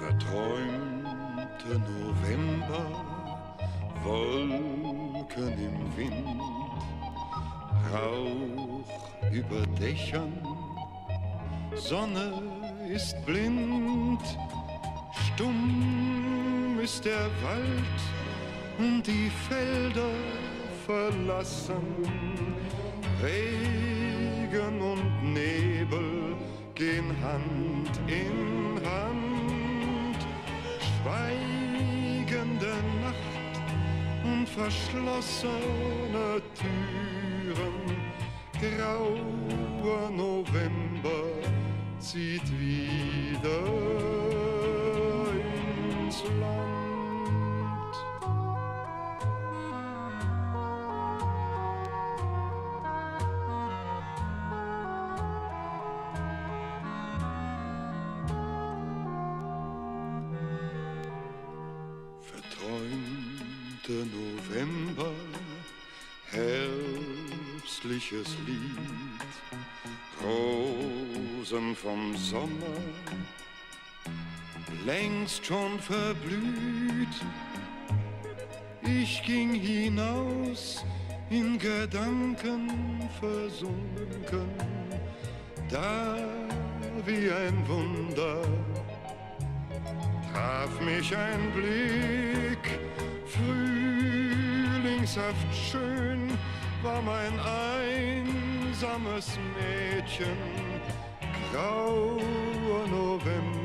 Verträumte November, Wolken im Wind, Rauch über Dächern, Sonne ist blind, stumm ist der Wald und die Felder verlassen, Regen und Nebel gehen Hand in Hand, schweigende Nacht und verschlossene Türen, grauer November zieht wieder ins Land. November, herbstliches Lied, Rosen vom Sommer, längst schon verblüht. Ich ging hinaus, in Gedanken versunken, da wie ein Wunder traf mich ein Blick, frühlingshaft schön war mein einsames Mädchen, grauer November,